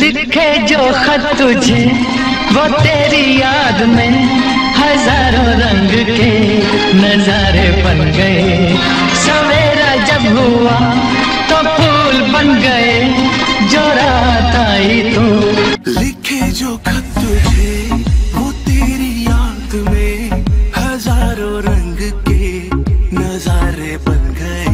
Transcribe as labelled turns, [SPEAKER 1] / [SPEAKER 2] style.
[SPEAKER 1] लिखे जो खत तुझे, वो तेरी याद में हज़ारों रंग के नजारे बन गए। सवेरा जब हुआ तो फूल बन गए, जो रात आई तो।
[SPEAKER 2] लिखे जो खत तुझे, वो तेरी याद में हज़ारों रंग के नजारे बन गए।